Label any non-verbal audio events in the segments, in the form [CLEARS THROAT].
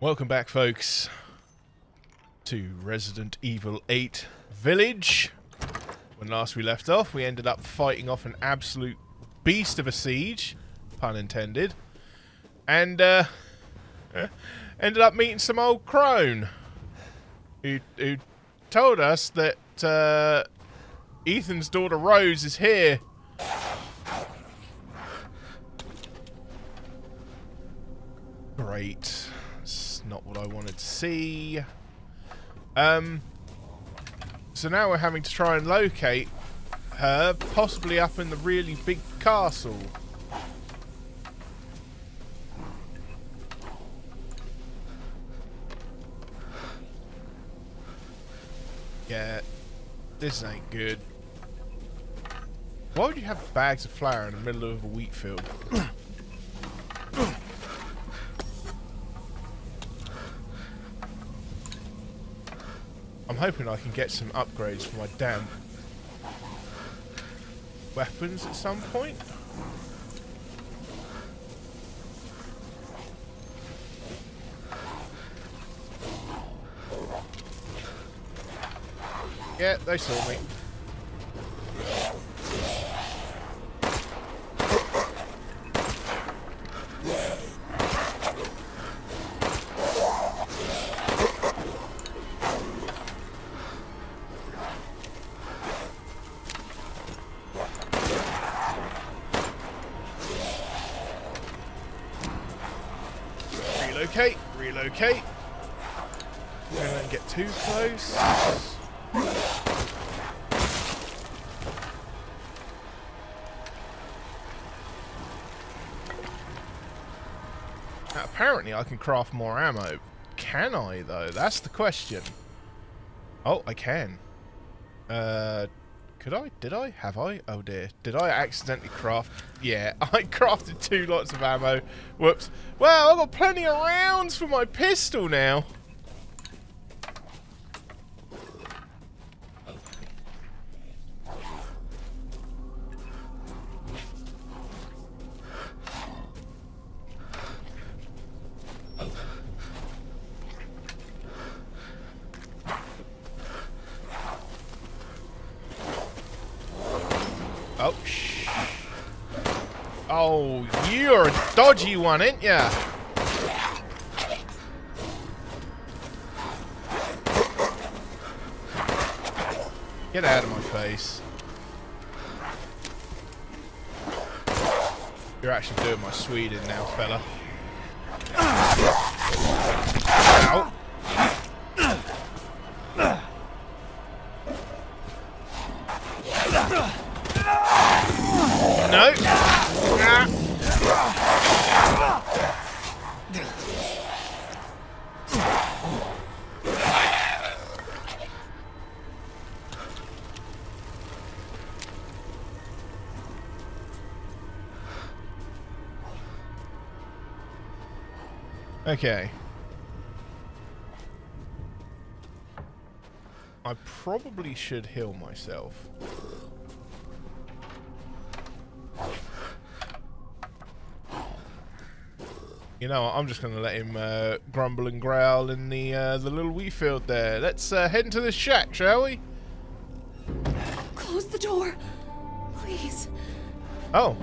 Welcome back, folks, to Resident Evil 8 Village. When last we left off, we ended up fighting off an absolute beast of a siege, pun intended, and uh, [LAUGHS] ended up meeting some old crone who, who told us that uh, Ethan's daughter Rose is here. Great. Not what I wanted to see. Um, so now we're having to try and locate her, possibly up in the really big castle. Yeah, this ain't good. Why would you have bags of flour in the middle of a wheat field? [CLEARS THROAT] hoping I can get some upgrades for my damn weapons at some point. Yeah, they saw me. Apparently I can craft more ammo. Can I, though? That's the question. Oh, I can. Uh, could I? Did I? Have I? Oh dear. Did I accidentally craft? Yeah, [LAUGHS] I crafted two lots of ammo. Whoops. Well, I've got plenty of rounds for my pistol now. One, ain't ya? Get out of my face. You're actually doing my Sweden now, fella. Okay. I probably should heal myself. You know, what, I'm just going to let him uh, grumble and growl in the uh, the little wheat field there. Let's uh, head into the shack, shall we? Close the door. Please. Oh,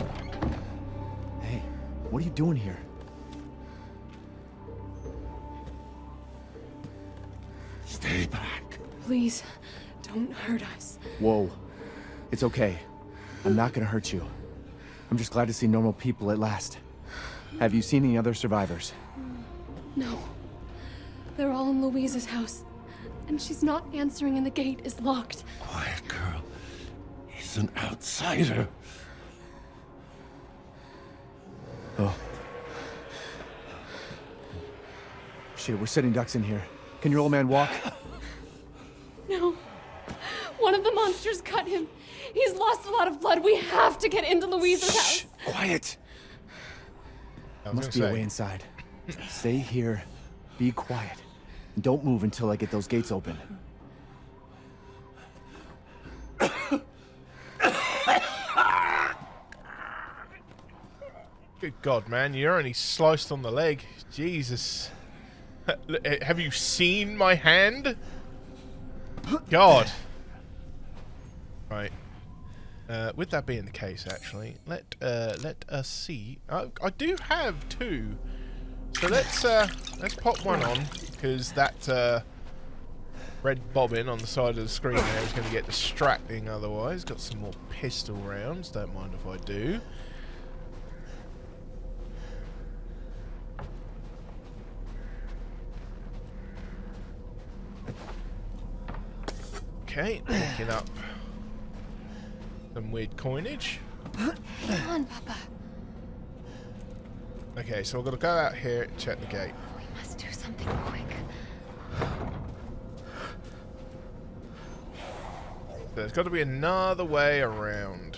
Hey, what are you doing here? Please. Don't hurt us. Whoa. It's okay. I'm not gonna hurt you. I'm just glad to see normal people at last. Have you seen any other survivors? No. They're all in Louise's house. And she's not answering and the gate is locked. Quiet girl. He's an outsider. Oh. Shit, we're sitting ducks in here. Can your old man walk? No. One of the monsters cut him. He's lost a lot of blood. We have to get into Louise's Shh, house. quiet. I Must be gonna a way inside. Stay here, be quiet, and don't move until I get those gates open. Good God, man, you're only sliced on the leg. Jesus. Eh, have you seen my hand? God. Right. Uh, with that being the case, actually, let uh, let us see. I, I do have two, so let's uh, let's pop one on because that uh, red bobbin on the side of the screen there is going to get distracting. Otherwise, got some more pistol rounds. Don't mind if I do. Okay, picking up some weird coinage. Come on, Papa. Okay, so we're gonna go out here and check the gate. We must do something quick. There's got to be another way around.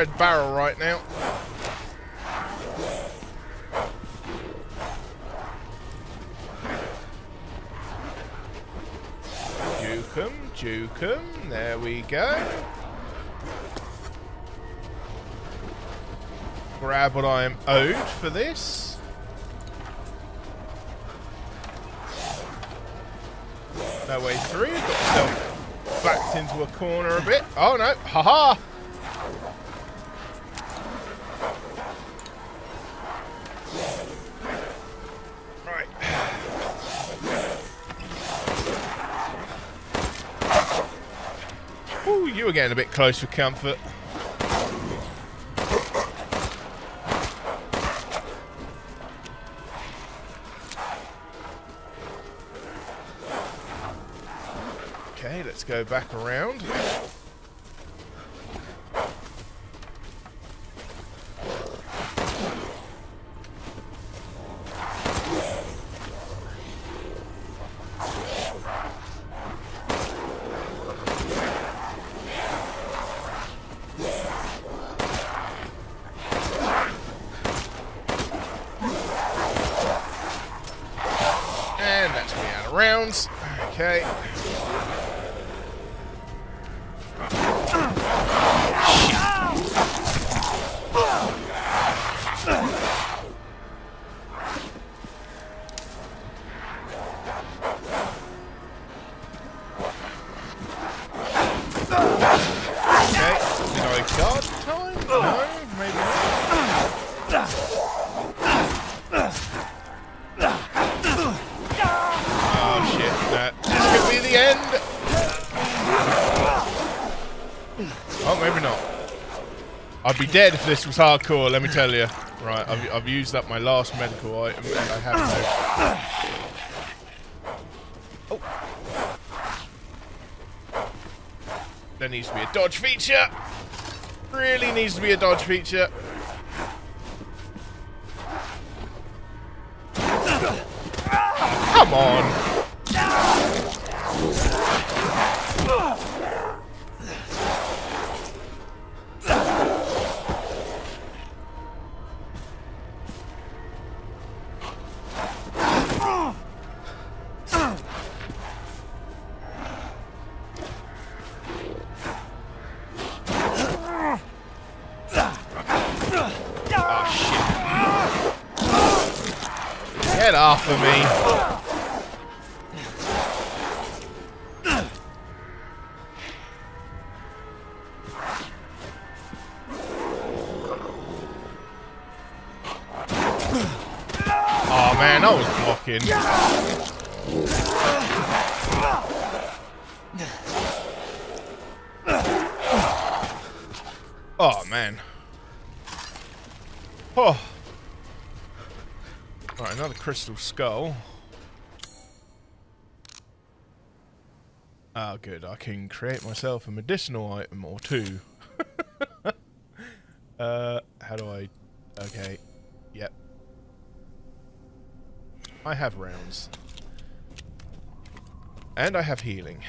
Red barrel right now. Jukum, Jukum, there we go. Grab what I am owed for this. No way through, got backed into a corner a bit. Oh no, haha! Right. Were getting a bit close for comfort. Okay, let's go back around. Dead if this was hardcore, let me tell you. Right, I've, I've used up my last medical item and I have no... Oh. There needs to be a dodge feature. Really needs to be a dodge feature. Get off of me. Right, another crystal skull. Oh, good. I can create myself a medicinal item or two. [LAUGHS] uh, how do I... Okay. Yep. I have rounds. And I have healing.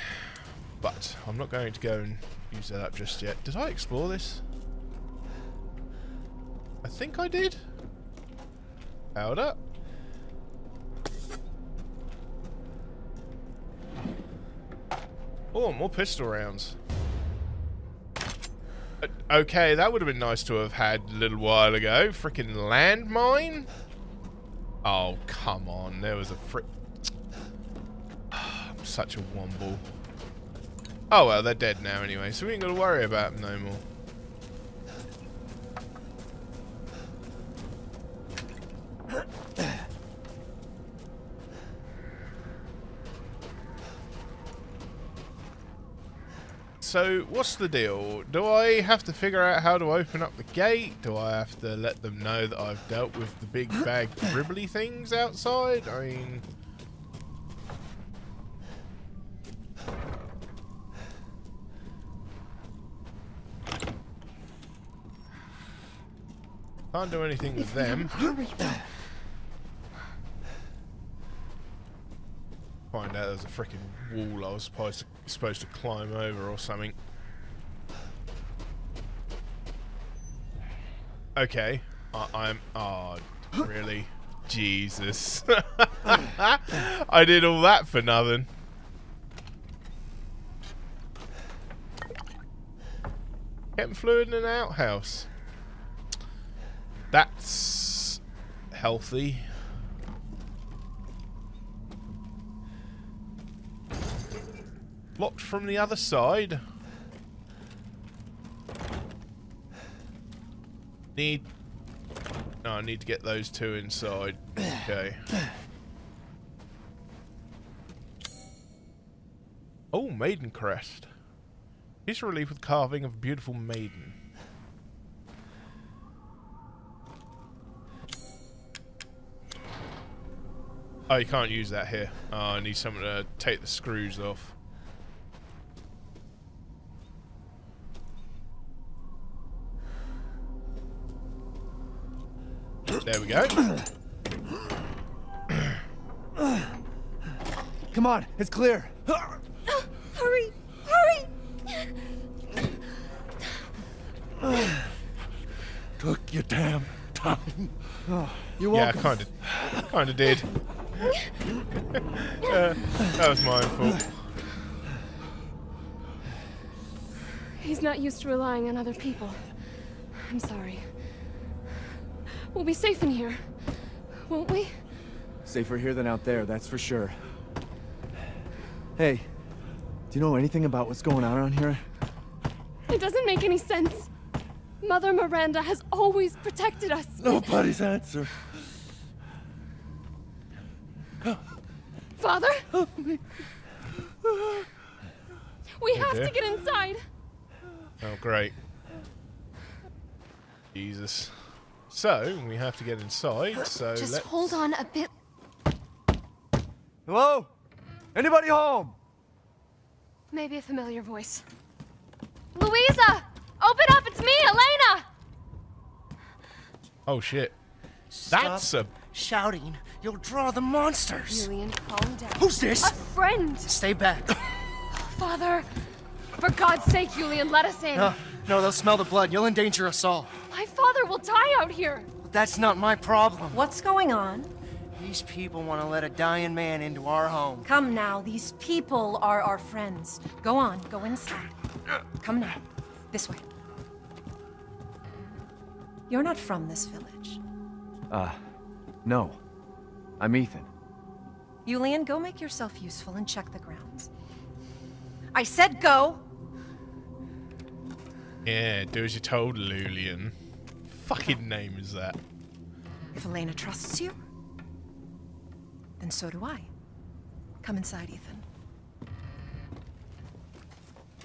But I'm not going to go and use that up just yet. Did I explore this? I think I did. Powered Oh, more pistol rounds. Uh, okay, that would have been nice to have had a little while ago. Freaking landmine? Oh, come on. There was a frick... [SIGHS] I'm such a womble. Oh, well, they're dead now anyway, so we ain't got to worry about them no more. So, what's the deal? Do I have to figure out how to open up the gate? Do I have to let them know that I've dealt with the big bag [COUGHS] gribbly things outside? I mean... Can't do anything with them. Find out there's a freaking wall I was supposed to, supposed to climb over or something. Okay. I, I'm... Oh, really? Jesus. [LAUGHS] I did all that for nothing. Getting fluid in an outhouse. That's healthy. Locked from the other side. Need... No, I need to get those two inside. Okay. Oh, maiden crest. Of relief with carving of a beautiful maiden. Oh, you can't use that here. Oh, I need someone to take the screws off. There we go. [CLEARS THROAT] Come on, it's clear. [GASPS] Hurry! Hurry! Took your damn time. You're Yeah, welcome. kind of, kind of did. [LAUGHS] Uh, that was my fault. He's not used to relying on other people. I'm sorry. We'll be safe in here, won't we? Safer here than out there, that's for sure. Hey, do you know anything about what's going on around here? It doesn't make any sense. Mother Miranda has always protected us. Nobody's answer. Father? [GASPS] We have dear. to get inside. Oh, great. Jesus. So, we have to get inside, so Just let's... hold on a bit. Hello? Anybody home? Maybe a familiar voice. Luiza! Open up! It's me, Elena! Oh, shit. Stop That's a... shouting. You'll draw the monsters. Julian, calm down. Who's this? A friend! Stay back. Father! For God's sake, Julian, let us in. No, no, they'll smell the blood. You'll endanger us all. My father will die out here. But That's not my problem. What's going on? These people want to let a dying man into our home. Come now, these people are our friends. Go on, go inside. Come now, this way. You're not from this village. Uh, no. I'm Ethan. Yulian, go make yourself useful and check the grounds. I said go! Yeah, do as you're told, Lulian. Fucking name is that? If Elena trusts you, then so do I. Come inside, Ethan.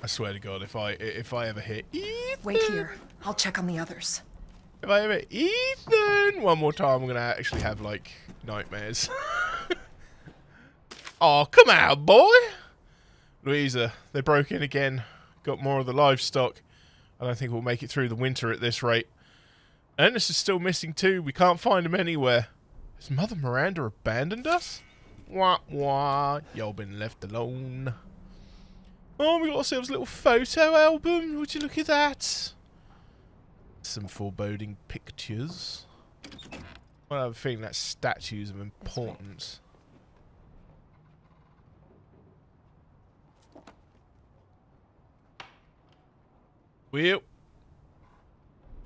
I swear to God, if I if I ever hit Ethan, Wait here. I'll check on the others. if I ever Ethan one more time, I'm gonna actually have like nightmares. [LAUGHS] oh, come out, boy! Luiza, they broke in again. Got more of the livestock. I don't think we'll make it through the winter at this rate. Ernest is still missing too. We can't find him anywhere. Has Mother Miranda abandoned us? Wah wah. Y'all been left alone. Oh, we got ourselves a little photo album. Would you look at that? Some foreboding pictures. Well, I have a feeling that statues of importance. Well,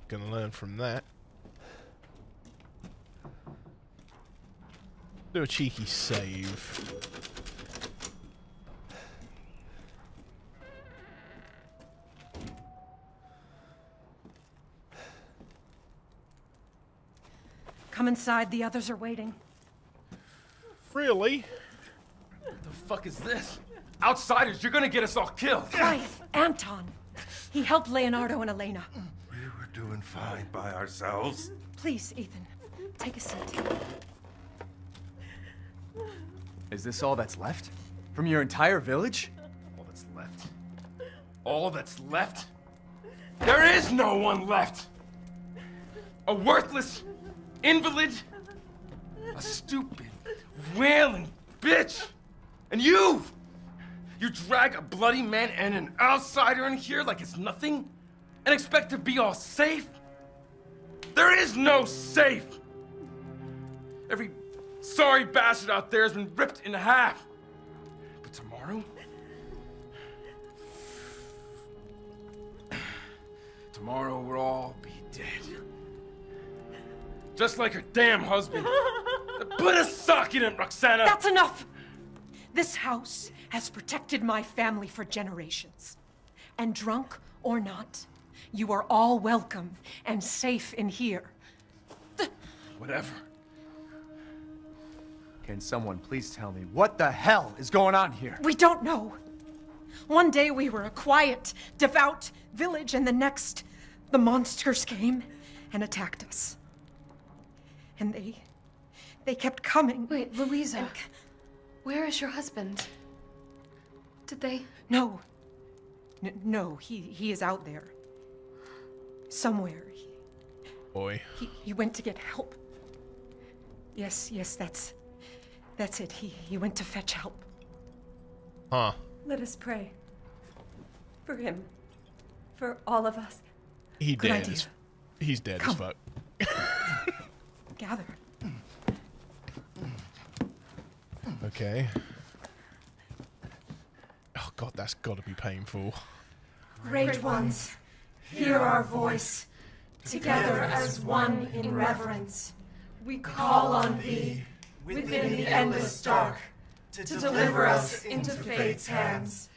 gonna learn from that. Do a cheeky save. Come inside. The others are waiting. Really? What the fuck is this? Outsiders, you're gonna get us all killed. Quiet. Anton. He helped Leonardo and Elena. We were doing fine by ourselves. Please, Ethan, take a seat. Is this all that's left? From your entire village? All that's left. All that's left? There is no one left! A worthless invalid, a stupid, wailing bitch! And you! You drag a bloody man and an outsider in here like it's nothing? And expect to be all safe? There is no safe! Every sorry bastard out there has been ripped in half. But tomorrow? Tomorrow we'll all be dead. Just like her damn husband. [LAUGHS] Put a sock in it, Roxana! That's enough! This house has protected my family for generations. And drunk or not, you are all welcome and safe in here. Whatever. Can someone please tell me what the hell is going on here? We don't know. One day we were a quiet, devout village, and the next, the monsters came and attacked us. And they. they kept coming. Wait, Luiza. Where is your husband? Did they? No. N- no, he, he is out there. Somewhere. He, Boy. he, he went to get help. Yes, yes, that's. That's it. He, he went to fetch help. Huh. Let us pray. For him. For all of us. He Good dead. idea. As, he's dead Come. as fuck. Gather. Okay. God, that's gotta be painful. Great ones, hear our voice. Together as one in reverence, we call on thee within the endless dark to deliver us into fate's hands.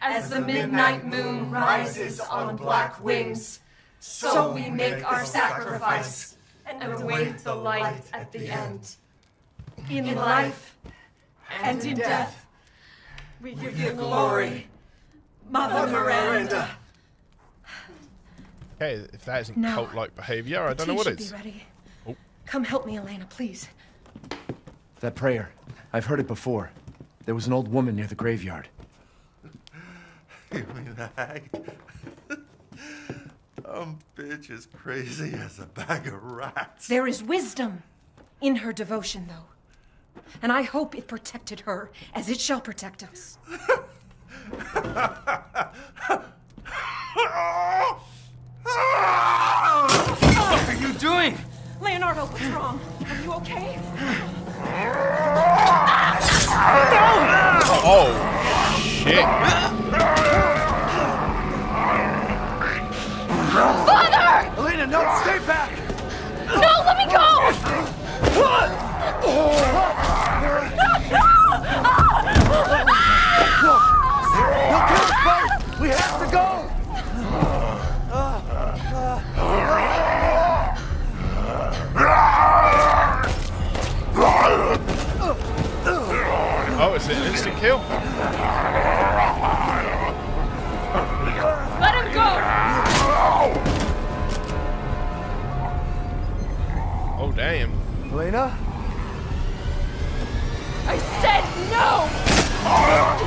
As the midnight moon rises on black wings, so we make our sacrifice and await the light at the end. In life and in death, we give you glory, Mother Miranda. Okay, if that isn't No. cult-like behavior, I don't know Tea what should is. Be ready. Oh. Come help me, Elena, please. That prayer. I've heard it before. There was an old woman near the graveyard. You mean the hag? Dumb bitch is crazy as a bag of rats. There is wisdom in her devotion, though. And I hope it protected her as it shall protect us. What are you doing? Leonardo, what's wrong? Are you okay? Oh, shit. Elena, no, stay back! No, let me go! We have to go! Oh, is it an instant kill? Let him go! Oh, damn. Elena? I said no!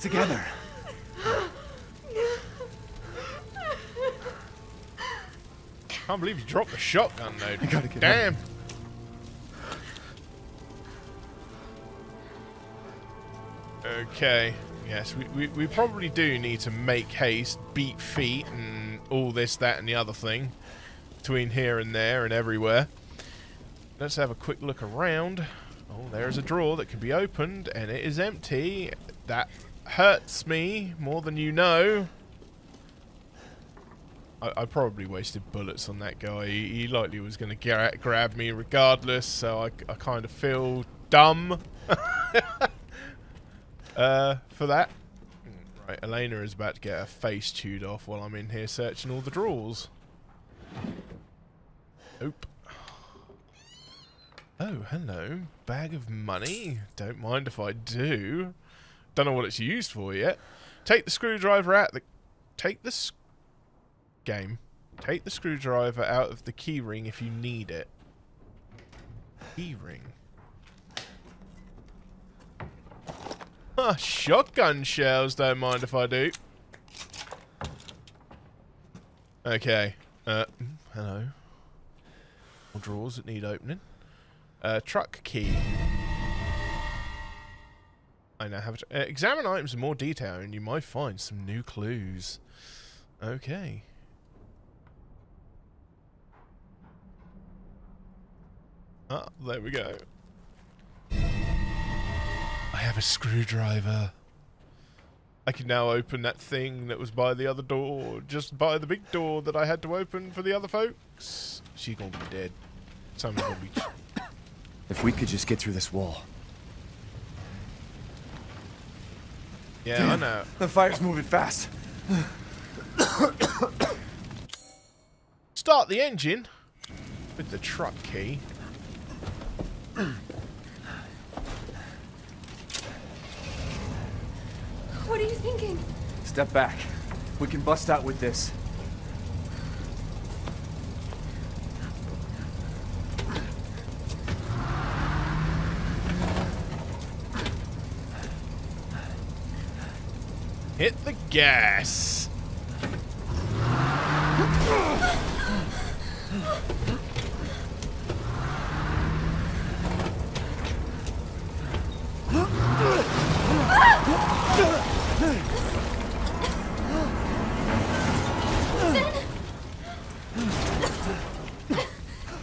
Together. I can't believe you dropped the shotgun, though. I gotta get Damn. Okay. Yes, we, we, we probably do need to make haste, beat feet, and all this, that, and the other thing. Between here and there and everywhere. Let's have a quick look around. Oh, there's a drawer that can be opened, and it is empty. That hurts me more than you know. I, I probably wasted bullets on that guy. He, he likely was going to grab me regardless, so I, I kind of feel dumb [LAUGHS] uh, for that. Right, Elena is about to get her face chewed off while I'm in here searching all the drawers. Nope. Oh, hello. Bag of money. Don't mind if I do. Don't know what it's used for yet. Take the screwdriver out the... Take the... Game. Take the screwdriver out of the keyring if you need it. Keyring. Ah, shotgun shells. Don't mind if I do. Okay. Uh, mm, hello. More drawers that need opening. Uh, truck key. I now have to uh, examine items in more detail, and you might find some new clues. Okay. Ah, there we go. I have a screwdriver. I can now open that thing that was by the other door, just by the big door that I had to open for the other folks. She's gonna be dead. [COUGHS] If we could just get through this wall. Yeah, I know. The fire's moving fast. Start the engine with the truck key. What are you thinking? Step back. We can bust out with this. Hit the gas.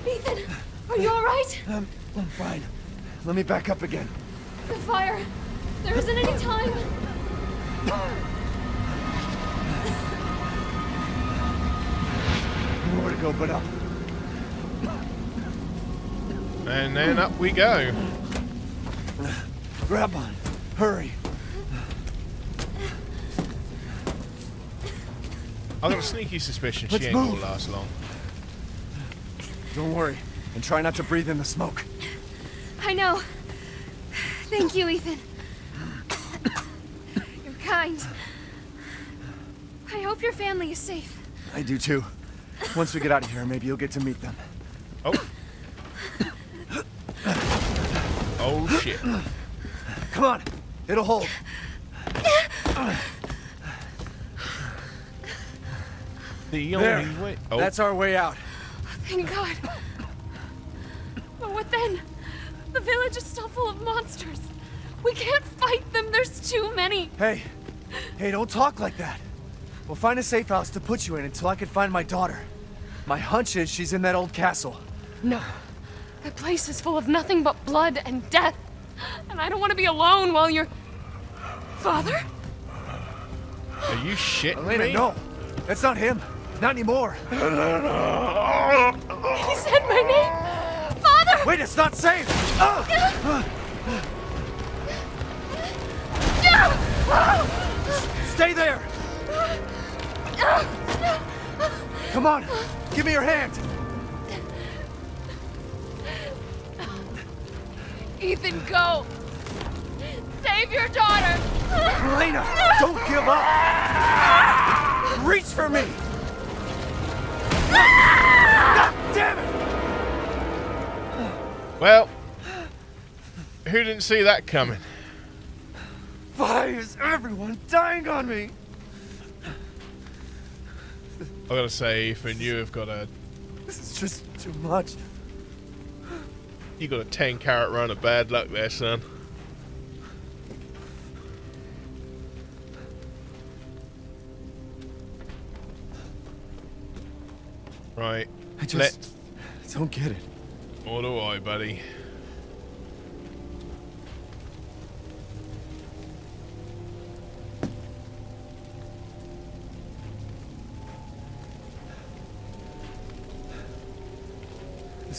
Ethan, are you alright? Um, I'm fine. Let me back up again. The fire. There isn't any time. Go but up. And then up we go. Grab on. Hurry. I've got a sneaky suspicion Let's she ain't gonna last long. Don't worry. And try not to breathe in the smoke. I know. Thank you, Ethan. You're kind. I hope your family is safe. I do too. Once we get out of here, maybe you'll get to meet them. Oh. oh shit. Come on. It'll hold. The There. way. Oh, That's our way out. Thank God. But what then? The village is still full of monsters. We can't fight them. There's too many. Hey. Hey, don't talk like that. We'll find a safe house to put you in until I can find my daughter. My hunch is she's in that old castle. No. That place is full of nothing but blood and death. And I don't want to be alone while you're. Father? Are you shitting Elena, me? no! That's not him! Not anymore! He said my name! Father! Wait, it's not safe! Ah! Stay there! Come on! Give me your hand! Ethan, go! Save your daughter! Elena, don't give up! Reach for me! God damn it! Well, who didn't see that coming? Why is everyone dying on me? I gotta say, Ethan, you have got a This is just too much. you got a ten carat run of bad luck there, son. Right. I just Let's. don't get it. What do I, buddy?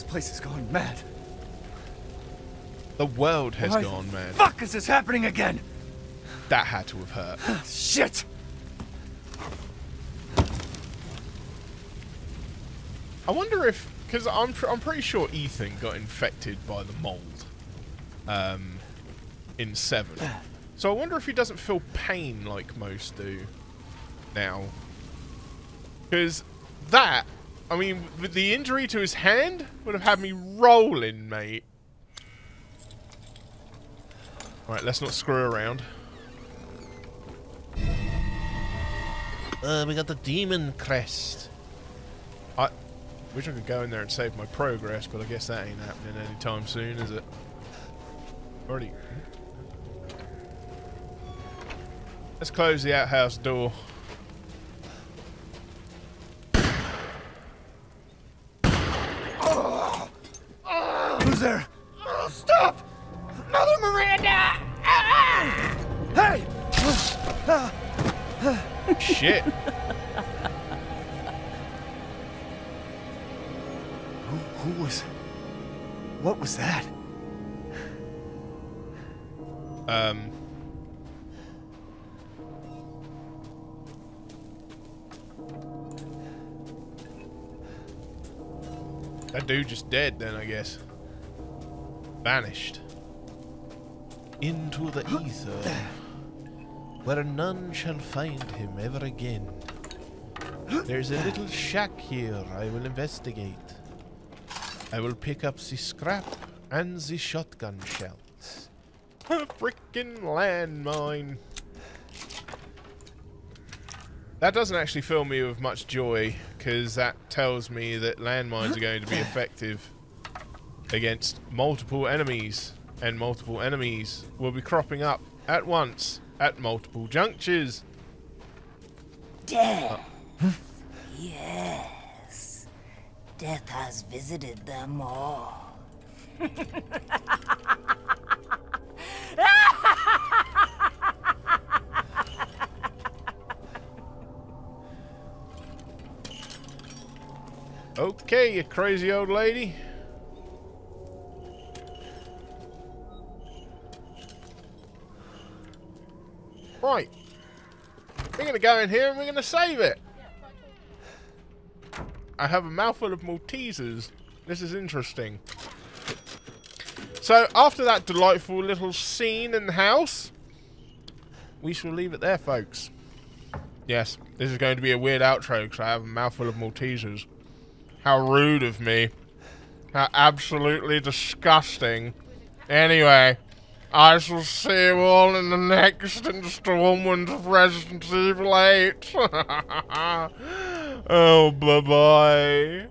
Place is going mad. The world has Why gone the mad. Fuck is this happening again? That had to have hurt. Shit! I wonder if, because I'm I'm pretty sure Ethan got infected by the mold, um, in seven. So I wonder if he doesn't feel pain like most do now. Because that, I mean, the injury to his hand would have had me rolling, mate. Alright, let's not screw around. Uh, we got the demon crest. I wish I could go in there and save my progress, but I guess that ain't happening anytime soon, is it? Already. Let's close the outhouse door. That dude just dead then, I guess. Vanished. Into the ether. Where none shall find him ever again. There's a little shack here I will investigate. I will pick up the scrap and the shotgun shells. [LAUGHS] A freaking landmine. That doesn't actually fill me with much joy, because that tells me that landmines are going to be [LAUGHS] effective against multiple enemies, and multiple enemies will be cropping up at once at multiple junctures. Death. Uh. [LAUGHS] Yes. Death has visited them all. [LAUGHS] Okay, you crazy old lady. Right. We're going to go in here and we're going to save it. I have a mouthful of Maltesers. This is interesting. So, after that delightful little scene in the house, we shall leave it there, folks. Yes, this is going to be a weird outro because I have a mouthful of Maltesers. How rude of me. How absolutely disgusting. Anyway, I shall see you all in the next installment of Resident Evil 8. [LAUGHS] oh, bye-bye.